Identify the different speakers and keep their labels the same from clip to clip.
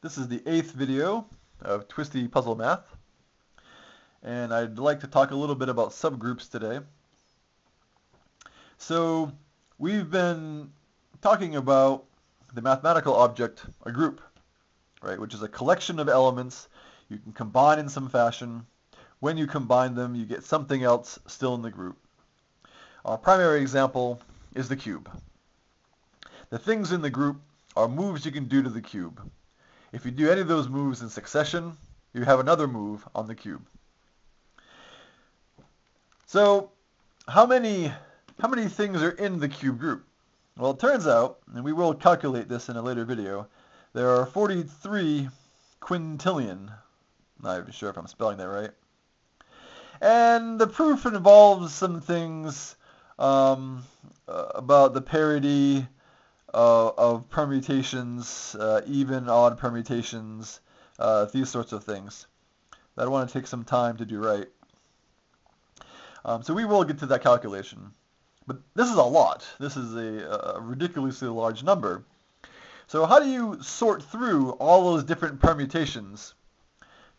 Speaker 1: This is the eighth video of Twisty Puzzle Math, and I'd like to talk a little bit about subgroups today. So we've been talking about the mathematical object, a group, right, which is a collection of elements you can combine in some fashion. When you combine them, you get something else still in the group. Our primary example is the cube. The things in the group are moves you can do to the cube. If you do any of those moves in succession, you have another move on the cube. So how many, how many things are in the cube group? Well, it turns out, and we will calculate this in a later video, there are 43 quintillion. Not even sure if I'm spelling that right. And the proof involves some things um, uh, about the parity uh, of permutations, uh, even, odd permutations, uh, these sorts of things that I want to take some time to do right. Um, so we will get to that calculation. But this is a lot. This is a, a ridiculously large number. So how do you sort through all those different permutations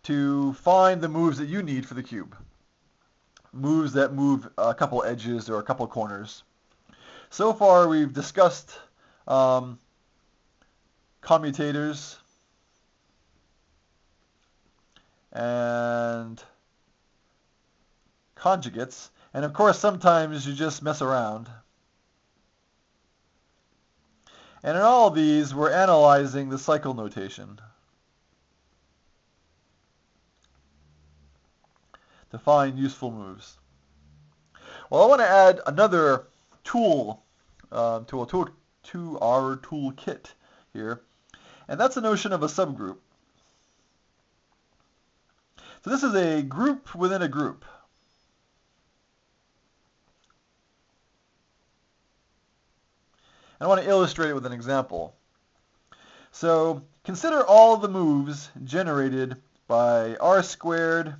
Speaker 1: to find the moves that you need for the cube? Moves that move a couple edges or a couple corners. So far we've discussed um, commutators, and conjugates. And of course, sometimes you just mess around. And in all these, we're analyzing the cycle notation to find useful moves. Well, I want to add another tool um, to a tool to our toolkit here, and that's the notion of a subgroup. So this is a group within a group. And I want to illustrate it with an example. So consider all the moves generated by r squared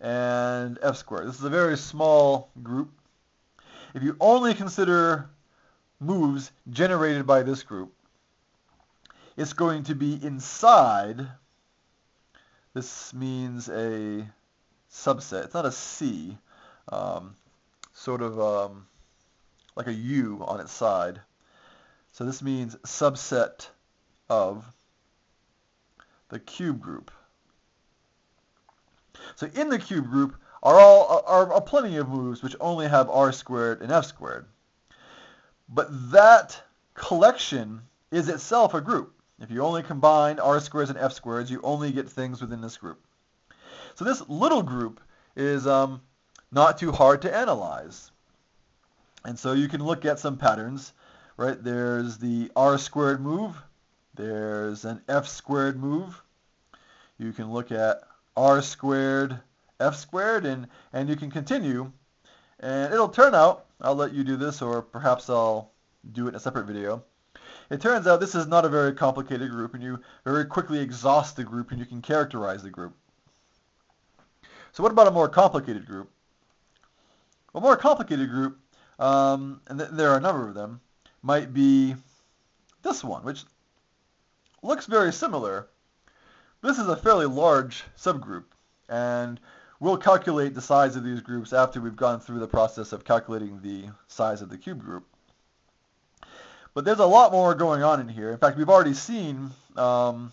Speaker 1: and f squared. This is a very small group. If you only consider moves generated by this group, it's going to be inside, this means a subset, it's not a C, um, sort of um, like a U on its side. So this means subset of the cube group. So in the cube group are all are, are plenty of moves which only have r squared and f squared. But that collection is itself a group. If you only combine r squares and f squares, you only get things within this group. So this little group is um, not too hard to analyze. And so you can look at some patterns, right? There's the r squared move. There's an f squared move. You can look at r squared, f squared, and, and you can continue. And it'll turn out I'll let you do this, or perhaps I'll do it in a separate video. It turns out this is not a very complicated group, and you very quickly exhaust the group, and you can characterize the group. So what about a more complicated group? A more complicated group, um, and th there are a number of them, might be this one, which looks very similar. This is a fairly large subgroup, and We'll calculate the size of these groups after we've gone through the process of calculating the size of the cube group. But there's a lot more going on in here. In fact, we've already seen um,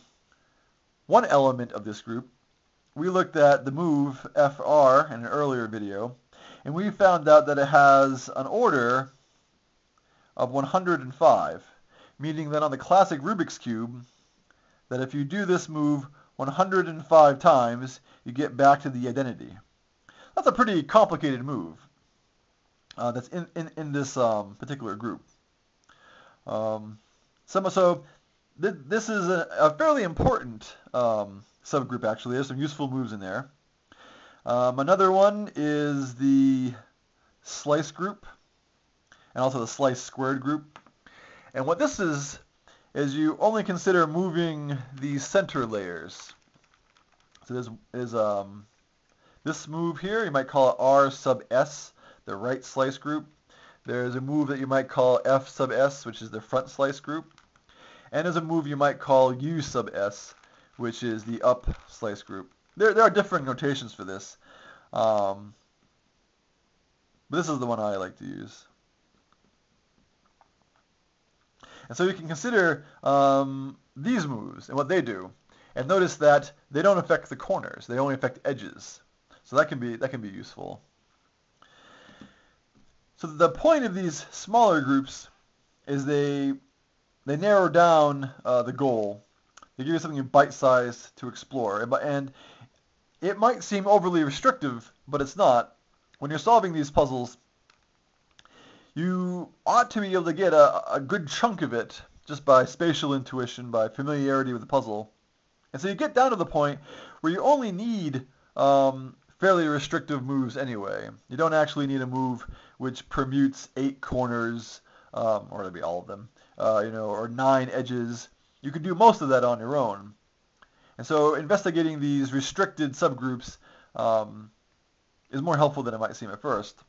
Speaker 1: one element of this group. We looked at the move FR in an earlier video, and we found out that it has an order of 105, meaning that on the classic Rubik's Cube, that if you do this move 105 times, you get back to the identity. That's a pretty complicated move uh, that's in, in, in this um, particular group. Um, so, so th this is a, a fairly important um, subgroup, actually. There's some useful moves in there. Um, another one is the slice group and also the slice squared group. And what this is is you only consider moving the center layers. So this is um, this move here, you might call it R sub S, the right slice group. There's a move that you might call F sub S, which is the front slice group. and as a move you might call U sub S, which is the up slice group. There, there are different notations for this, um, but this is the one I like to use. And so you can consider um, these moves and what they do. And notice that they don't affect the corners. They only affect edges. So that can be, that can be useful. So the point of these smaller groups is they, they narrow down uh, the goal. They give you something bite-sized to explore. And it might seem overly restrictive, but it's not. When you're solving these puzzles, you ought to be able to get a, a good chunk of it just by spatial intuition, by familiarity with the puzzle. And so you get down to the point where you only need um, fairly restrictive moves anyway. You don't actually need a move which permutes eight corners, um, or maybe all of them, uh, you know, or nine edges. You can do most of that on your own. And so investigating these restricted subgroups um, is more helpful than it might seem at first.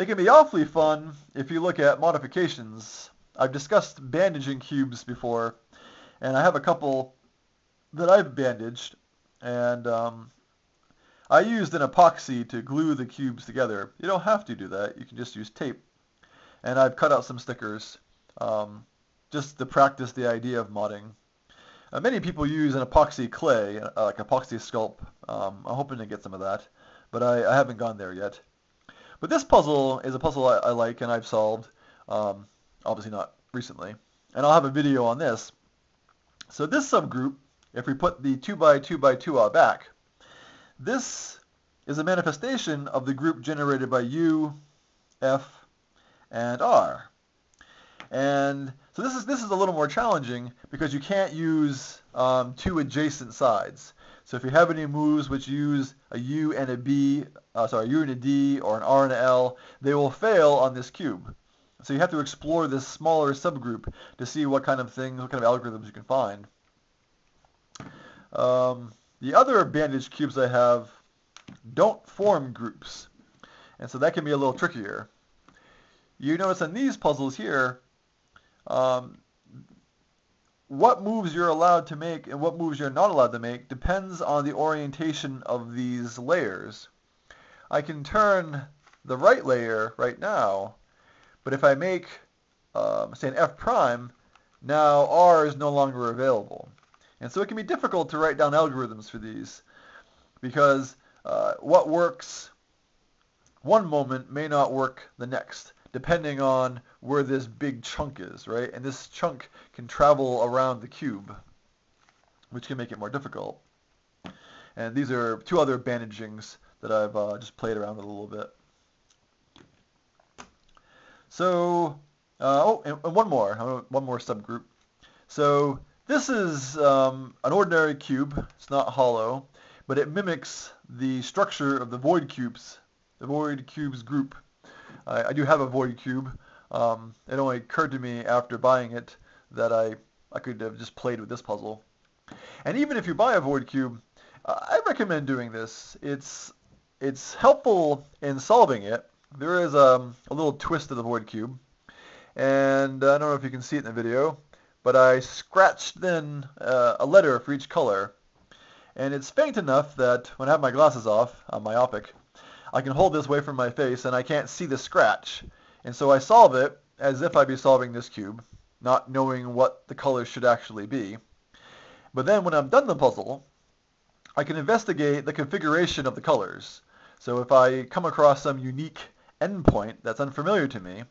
Speaker 1: They can be awfully fun if you look at modifications. I've discussed bandaging cubes before, and I have a couple that I've bandaged, and um, I used an epoxy to glue the cubes together. You don't have to do that. You can just use tape. And I've cut out some stickers um, just to practice the idea of modding. Uh, many people use an epoxy clay, uh, like Apoxie Sculpt. Um, I'm hoping to get some of that, but I, I haven't gone there yet. But this puzzle is a puzzle I, I like and I've solved, um, obviously not recently. And I'll have a video on this. So this subgroup, if we put the 2 by 2 by 2 out back, this is a manifestation of the group generated by U, F, and R. And so this is this is a little more challenging because you can't use um, two adjacent sides. So if you have any moves which use a U and a B, uh, sorry, a U and a D, or an R and a L, they will fail on this cube. So you have to explore this smaller subgroup to see what kind of things, what kind of algorithms you can find. Um, the other bandage cubes I have don't form groups, and so that can be a little trickier. You notice in these puzzles here, um, what moves you're allowed to make and what moves you're not allowed to make depends on the orientation of these layers. I can turn the right layer right now, but if I make, um, say, an F prime, now R is no longer available. And so it can be difficult to write down algorithms for these because uh, what works one moment may not work the next depending on where this big chunk is, right? And this chunk can travel around the cube, which can make it more difficult. And these are two other bandagings that I've uh, just played around with a little bit. So, uh, oh, and, one more, one more subgroup. So this is um, an ordinary cube. It's not hollow, but it mimics the structure of the void cubes, the void cubes group. I, I do have a void cube. Um, it only occurred to me after buying it that I, I could have just played with this puzzle. And even if you buy a void cube, I recommend doing this. It's it's helpful in solving it. There is um, a little twist to the void cube, and I don't know if you can see it in the video, but I scratched in uh, a letter for each color, and it's faint enough that when I have my glasses off, I'm myopic, I can hold this away from my face and I can't see the scratch. And so I solve it as if I'd be solving this cube, not knowing what the colors should actually be. But then when I'm done the puzzle, I can investigate the configuration of the colors. So if I come across some unique endpoint that's unfamiliar to me,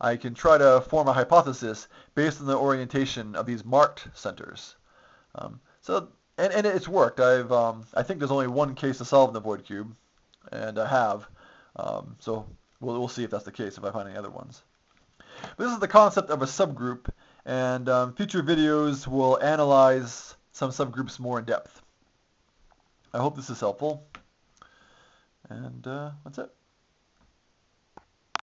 Speaker 1: I can try to form a hypothesis based on the orientation of these marked centers. Um, so, and, and it's worked. I've, um, I think there's only one case to solve in the void cube, and I have. Um, so we'll, we'll see if that's the case if I find any other ones. But this is the concept of a subgroup, and um, future videos will analyze some subgroups more in depth. I hope this is helpful, and uh, that's it.